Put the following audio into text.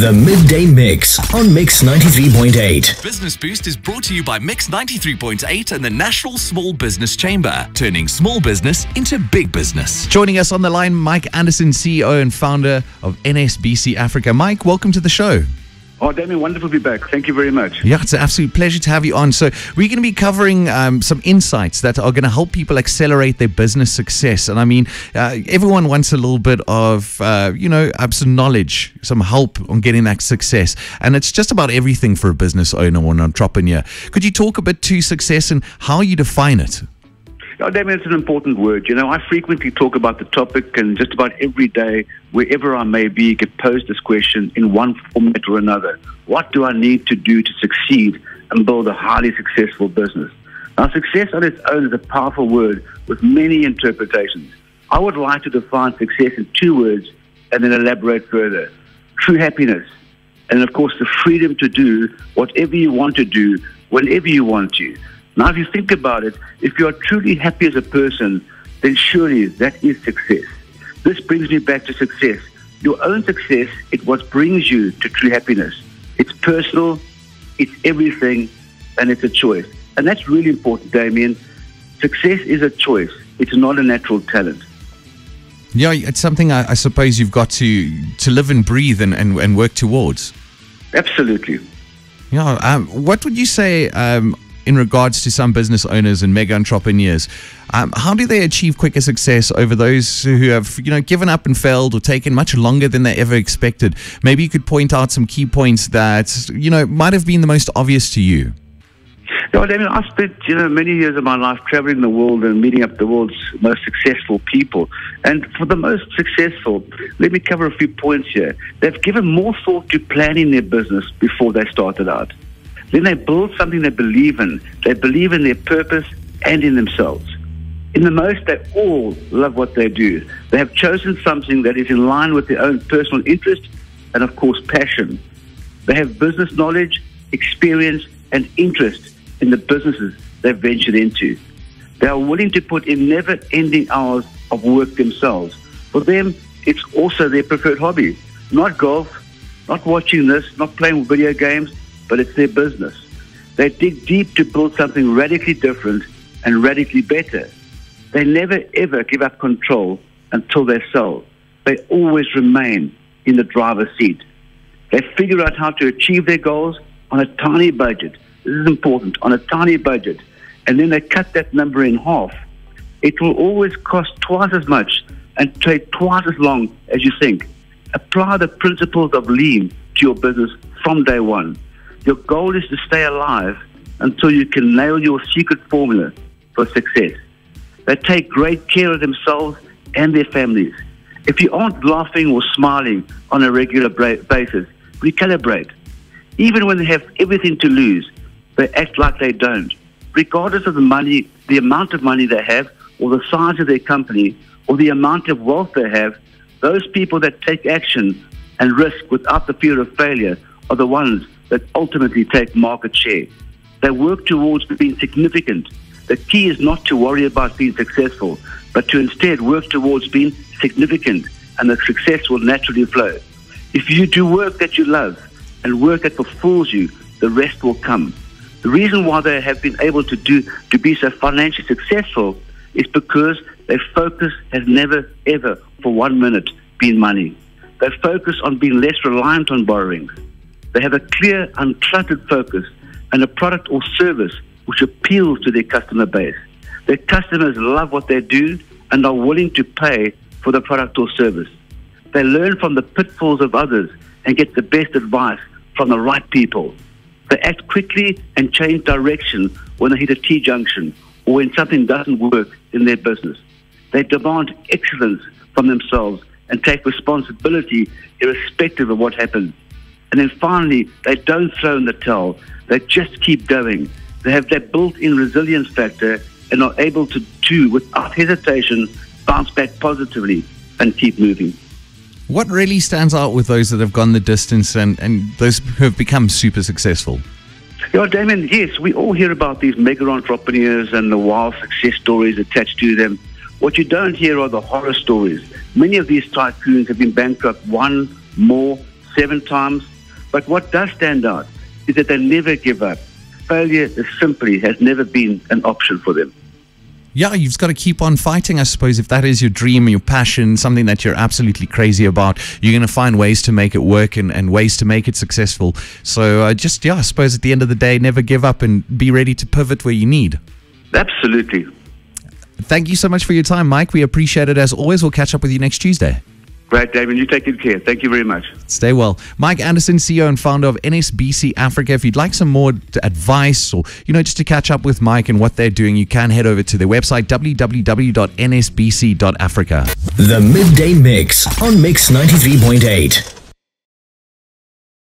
The Midday Mix on Mix 93.8. Business Boost is brought to you by Mix 93.8 and the National Small Business Chamber, turning small business into big business. Joining us on the line, Mike Anderson, CEO and founder of NSBC Africa. Mike, welcome to the show. Oh, Damian, wonderful to be back. Thank you very much. Yeah, it's an absolute pleasure to have you on. So, we're going to be covering um, some insights that are going to help people accelerate their business success. And I mean, uh, everyone wants a little bit of, uh, you know, some knowledge, some help on getting that success. And it's just about everything for a business owner or an entrepreneur. Could you talk a bit to success and how you define it? Oh, Damian, it's an important word. You know, I frequently talk about the topic, and just about every day, wherever I may be, get posed this question in one format or another. What do I need to do to succeed and build a highly successful business? Now, success on its own is a powerful word with many interpretations. I would like to define success in two words and then elaborate further. True happiness, and of course, the freedom to do whatever you want to do whenever you want to. Now, if you think about it, if you are truly happy as a person, then surely that is success. This brings me back to success. Your own success is what brings you to true happiness. It's personal, it's everything, and it's a choice. And that's really important, Damian. Success is a choice. It's not a natural talent. Yeah, it's something I, I suppose you've got to to live and breathe and, and, and work towards. Absolutely. Yeah. Um, what would you say um, in regards to some business owners and mega entrepreneurs. Um, how do they achieve quicker success over those who have, you know, given up and failed or taken much longer than they ever expected? Maybe you could point out some key points that, you know, might have been the most obvious to you. Yeah, I I spent you know many years of my life traveling the world and meeting up the world's most successful people. And for the most successful, let me cover a few points here. They've given more thought to planning their business before they started out. Then they build something they believe in. They believe in their purpose and in themselves. In the most, they all love what they do. They have chosen something that is in line with their own personal interest and, of course, passion. They have business knowledge, experience, and interest in the businesses they've ventured into. They are willing to put in never ending hours of work themselves. For them, it's also their preferred hobby. Not golf, not watching this, not playing video games, but it's their business. They dig deep to build something radically different and radically better. They never ever give up control until they sell. They always remain in the driver's seat. They figure out how to achieve their goals on a tiny budget. This is important, on a tiny budget. And then they cut that number in half. It will always cost twice as much and take twice as long as you think. Apply the principles of lean to your business from day one. Your goal is to stay alive until you can nail your secret formula for success. They take great care of themselves and their families. If you aren't laughing or smiling on a regular basis, recalibrate. Even when they have everything to lose, they act like they don't. Regardless of the money, the amount of money they have, or the size of their company, or the amount of wealth they have, those people that take action and risk without the fear of failure are the ones that ultimately take market share. They work towards being significant. The key is not to worry about being successful, but to instead work towards being significant, and the success will naturally flow. If you do work that you love and work that fulfills you, the rest will come. The reason why they have been able to do to be so financially successful is because their focus has never ever for one minute been money. They focus on being less reliant on borrowings. They have a clear, uncluttered focus and a product or service which appeals to their customer base. Their customers love what they do and are willing to pay for the product or service. They learn from the pitfalls of others and get the best advice from the right people. They act quickly and change direction when they hit a T junction or when something doesn't work in their business. They demand excellence from themselves and take responsibility irrespective of what happens. And then finally, they don't throw in the towel. They just keep going. They have that built-in resilience factor and are able to, do without hesitation, bounce back positively and keep moving. What really stands out with those that have gone the distance and, and those who have become super successful? Yeah, Damian, yes, we all hear about these mega entrepreneurs and the wild success stories attached to them. What you don't hear are the horror stories. Many of these tycoons have been bankrupt one, more, seven times. But what does stand out is that they never give up. Failure simply has never been an option for them. Yeah, you've got to keep on fighting, I suppose. If that is your dream, your passion, something that you're absolutely crazy about, you're going to find ways to make it work and, and ways to make it successful. So uh, just, yeah, I suppose at the end of the day, never give up and be ready to pivot where you need. Absolutely. Thank you so much for your time, Mike. We appreciate it as always. We'll catch up with you next Tuesday. Great, David. You take good care. Thank you very much. Stay well. Mike Anderson, CEO and founder of NSBC Africa. If you'd like some more advice or, you know, just to catch up with Mike and what they're doing, you can head over to their website, www.nsbc.africa. The Midday Mix on Mix 93.8.